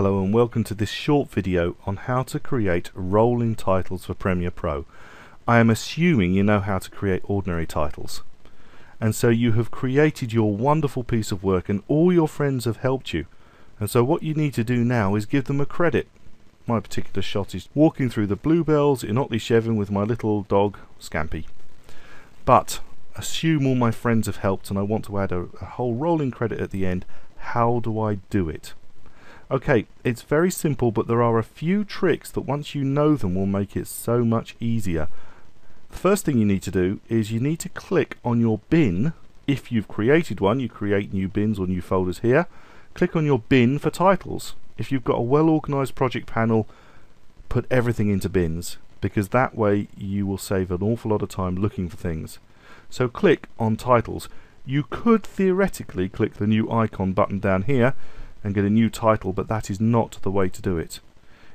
Hello and welcome to this short video on how to create rolling titles for Premiere Pro. I am assuming you know how to create ordinary titles. And so you have created your wonderful piece of work and all your friends have helped you. And so what you need to do now is give them a credit. My particular shot is walking through the bluebells in Otley Chevin with my little dog Scampy. But assume all my friends have helped and I want to add a, a whole rolling credit at the end. How do I do it? Okay, it's very simple, but there are a few tricks that once you know them will make it so much easier. The first thing you need to do is you need to click on your bin. If you've created one, you create new bins or new folders here. Click on your bin for titles. If you've got a well organized project panel, put everything into bins because that way you will save an awful lot of time looking for things. So click on titles. You could theoretically click the new icon button down here and get a new title, but that is not the way to do it.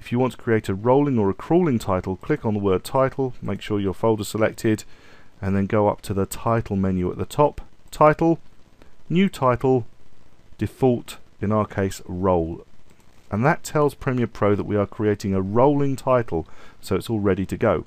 If you want to create a rolling or a crawling title, click on the word title, make sure your folder selected, and then go up to the title menu at the top, title, new title, default, in our case, roll. And that tells Premiere Pro that we are creating a rolling title, so it's all ready to go.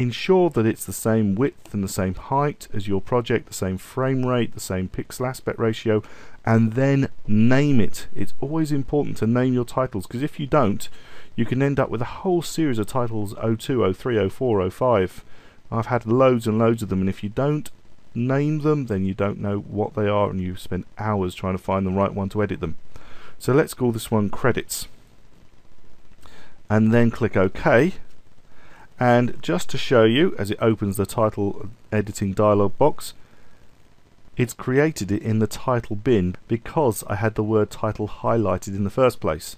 Ensure that it's the same width and the same height as your project, the same frame rate, the same pixel aspect ratio, and then name it. It's always important to name your titles because if you don't, you can end up with a whole series of titles 02, 03, 04, 05. I've had loads and loads of them, and if you don't name them, then you don't know what they are, and you spend hours trying to find the right one to edit them. So let's call this one credits. And then click OK. And just to show you, as it opens the title editing dialog box, it's created it in the title bin because I had the word title highlighted in the first place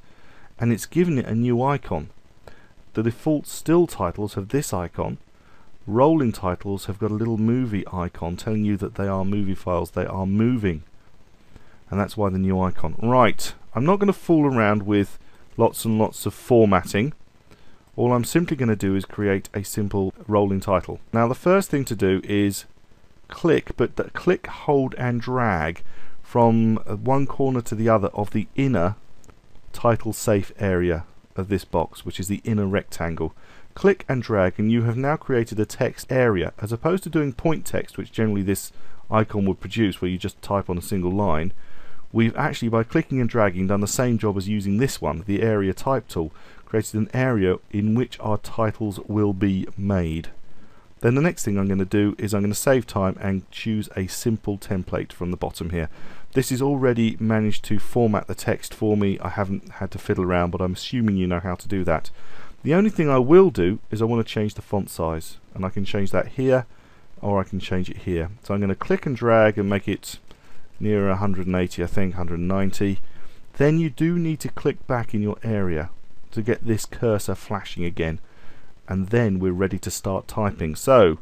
and it's given it a new icon. The default still titles have this icon rolling titles have got a little movie icon telling you that they are movie files, they are moving and that's why the new icon. Right, I'm not going to fool around with lots and lots of formatting all I'm simply going to do is create a simple rolling title. Now the first thing to do is click, but click, hold and drag from uh, one corner to the other of the inner title safe area of this box, which is the inner rectangle. Click and drag and you have now created a text area as opposed to doing point text, which generally this icon would produce where you just type on a single line. We've actually, by clicking and dragging, done the same job as using this one, the area type tool, created an area in which our titles will be made. Then the next thing I'm going to do is I'm going to save time and choose a simple template from the bottom here. This is already managed to format the text for me. I haven't had to fiddle around, but I'm assuming you know how to do that. The only thing I will do is I want to change the font size, and I can change that here, or I can change it here. So I'm going to click and drag and make it near 180, I think, 190. Then you do need to click back in your area to get this cursor flashing again and then we're ready to start typing. So,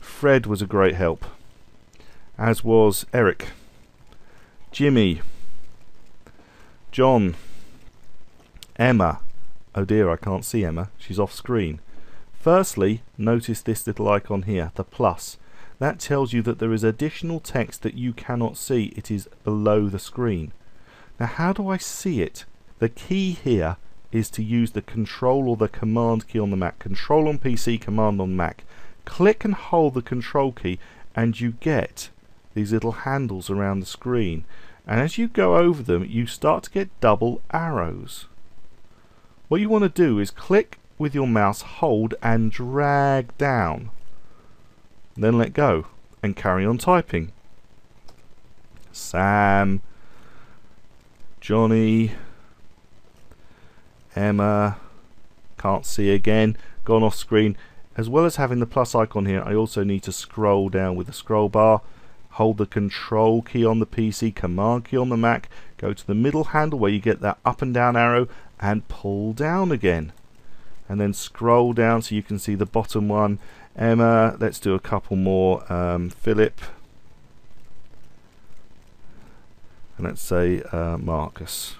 Fred was a great help, as was Eric, Jimmy, John, Emma. Oh dear, I can't see Emma. She's off screen. Firstly, notice this little icon here, the plus. That tells you that there is additional text that you cannot see. It is below the screen. Now, how do I see it? The key here is to use the control or the command key on the Mac. Control on PC, command on Mac. Click and hold the control key and you get these little handles around the screen. And as you go over them, you start to get double arrows. What you want to do is click with your mouse, hold and drag down. Then let go and carry on typing. Sam, Johnny, Emma, can't see again, gone off screen. As well as having the plus icon here, I also need to scroll down with the scroll bar, hold the control key on the PC, command key on the Mac, go to the middle handle where you get that up and down arrow and pull down again. And then scroll down so you can see the bottom one. Emma, let's do a couple more. Um, Philip, and let's say uh, Marcus.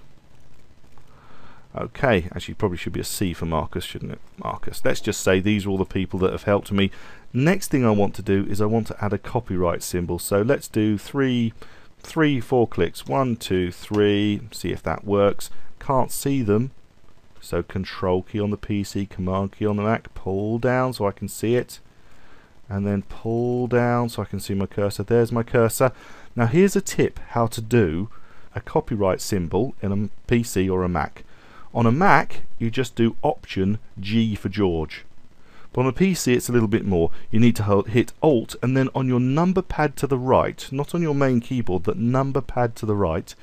Okay, actually probably should be a C for Marcus, shouldn't it? Marcus. Let's just say these are all the people that have helped me. Next thing I want to do is I want to add a copyright symbol. So let's do three, three, four clicks. One, two, three. See if that works. can't see them so control key on the PC command key on the Mac pull down so I can see it and then pull down so I can see my cursor there's my cursor now here's a tip how to do a copyright symbol in a PC or a Mac on a Mac you just do option G for George but on a PC it's a little bit more. You need to hit Alt and then on your number pad to the right, not on your main keyboard, but number pad to the right,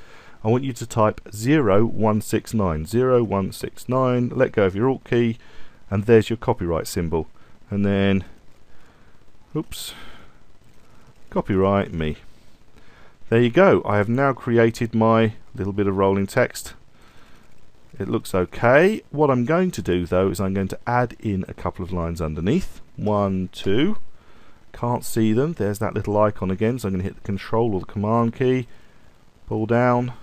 I want you to type 0169, 0169, let go of your Alt key, and there's your copyright symbol. And then, oops, copyright me. There you go. I have now created my little bit of rolling text it looks okay. What I'm going to do though is I'm going to add in a couple of lines underneath. One, two. Can't see them. There's that little icon again, so I'm going to hit the control or the command key. Pull down.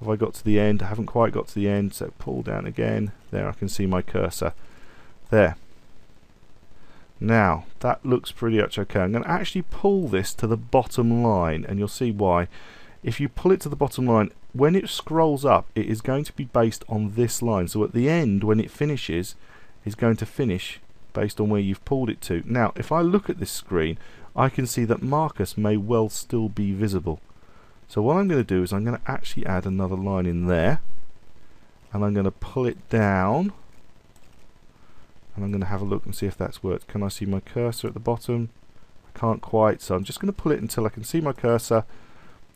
Have I got to the end? I haven't quite got to the end, so pull down again. There, I can see my cursor. There. Now, that looks pretty much okay. I'm going to actually pull this to the bottom line, and you'll see why. If you pull it to the bottom line, when it scrolls up it is going to be based on this line. So at the end when it finishes it's going to finish based on where you've pulled it to. Now if I look at this screen I can see that Marcus may well still be visible. So what I'm going to do is I'm going to actually add another line in there and I'm going to pull it down and I'm going to have a look and see if that's worked. Can I see my cursor at the bottom? I can't quite so I'm just going to pull it until I can see my cursor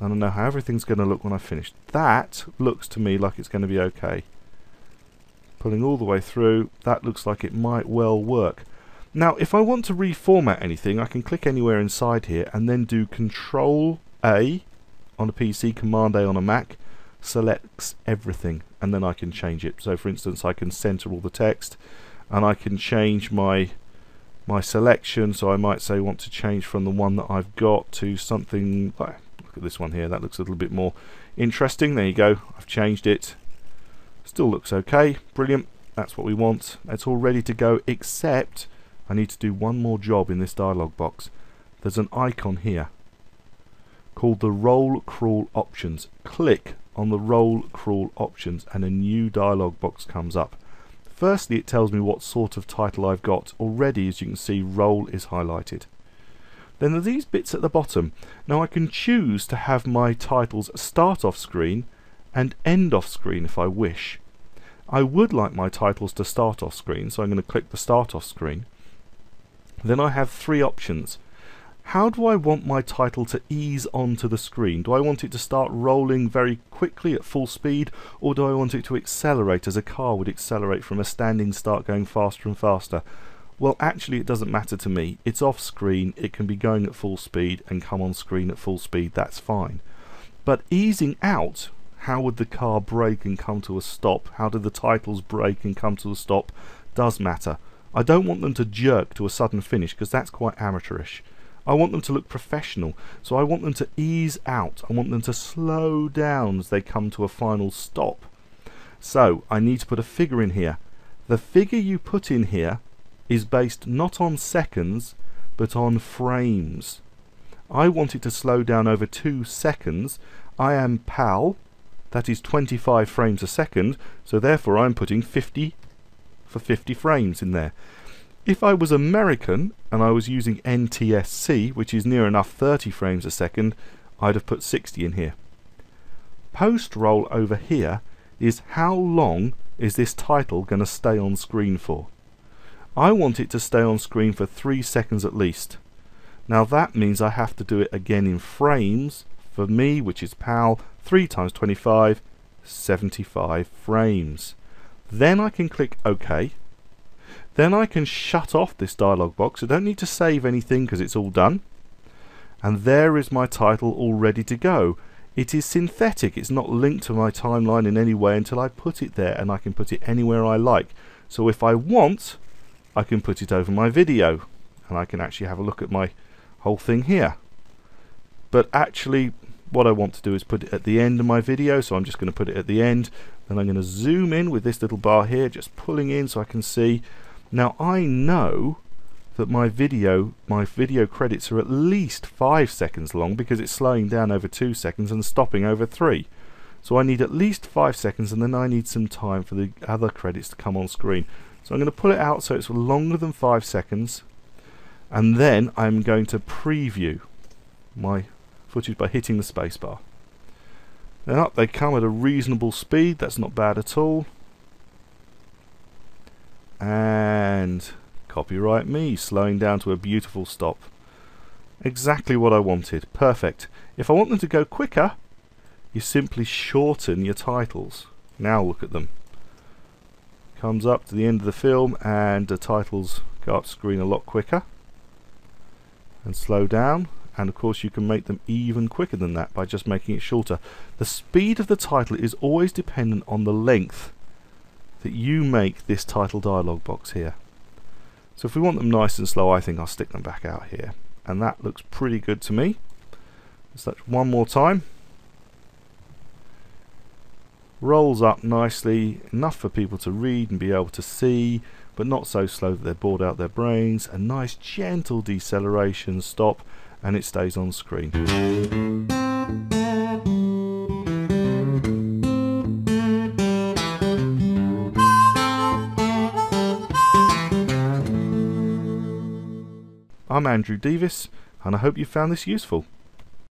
I don't know how everything's going to look when I finish. That looks to me like it's going to be okay. Pulling all the way through, that looks like it might well work. Now, if I want to reformat anything, I can click anywhere inside here and then do Control A on a PC, Command A on a Mac, selects everything, and then I can change it. So, for instance, I can center all the text, and I can change my my selection. So I might say want to change from the one that I've got to something like Look at this one here. That looks a little bit more interesting. There you go. I've changed it. Still looks okay. Brilliant. That's what we want. It's all ready to go, except I need to do one more job in this dialog box. There's an icon here called the roll crawl options. Click on the roll crawl options and a new dialog box comes up. Firstly, it tells me what sort of title I've got. Already, as you can see, roll is highlighted. Then there are these bits at the bottom. Now I can choose to have my titles start off screen and end off screen if I wish. I would like my titles to start off screen, so I'm going to click the start off screen. Then I have three options. How do I want my title to ease onto the screen? Do I want it to start rolling very quickly at full speed, or do I want it to accelerate as a car would accelerate from a standing start going faster and faster? Well, actually, it doesn't matter to me. It's off screen, it can be going at full speed and come on screen at full speed, that's fine. But easing out, how would the car brake and come to a stop? How do the titles brake and come to a stop? Does matter. I don't want them to jerk to a sudden finish because that's quite amateurish. I want them to look professional, so I want them to ease out. I want them to slow down as they come to a final stop. So I need to put a figure in here. The figure you put in here is based not on seconds but on frames. I want it to slow down over 2 seconds. I am PAL, that is 25 frames a second, so therefore I'm putting 50 for 50 frames in there. If I was American and I was using NTSC, which is near enough 30 frames a second, I'd have put 60 in here. Post roll over here is how long is this title going to stay on screen for. I want it to stay on screen for 3 seconds at least. Now that means I have to do it again in frames. For me, which is PAL, 3 times 25, 75 frames. Then I can click OK. Then I can shut off this dialog box. I don't need to save anything because it's all done. And there is my title all ready to go. It is synthetic. It's not linked to my timeline in any way until I put it there and I can put it anywhere I like. So if I want, I can put it over my video and I can actually have a look at my whole thing here. But actually what I want to do is put it at the end of my video so I'm just going to put it at the end then I'm going to zoom in with this little bar here just pulling in so I can see now I know that my video my video credits are at least five seconds long because it's slowing down over two seconds and stopping over three So I need at least five seconds and then I need some time for the other credits to come on screen. So I'm going to pull it out so it's longer than five seconds and then I'm going to preview my footage by hitting the spacebar. Then up they come at a reasonable speed, that's not bad at all. And copyright me, slowing down to a beautiful stop. Exactly what I wanted, perfect. If I want them to go quicker, you simply shorten your titles. Now look at them. Comes up to the end of the film and the titles go up screen a lot quicker and slow down and of course you can make them even quicker than that by just making it shorter. The speed of the title is always dependent on the length that you make this title dialog box here. So if we want them nice and slow I think I'll stick them back out here and that looks pretty good to me. Let's touch one more time. Rolls up nicely, enough for people to read and be able to see but not so slow that they're bored out their brains. A nice gentle deceleration stop and it stays on screen. I'm Andrew Devis and I hope you found this useful.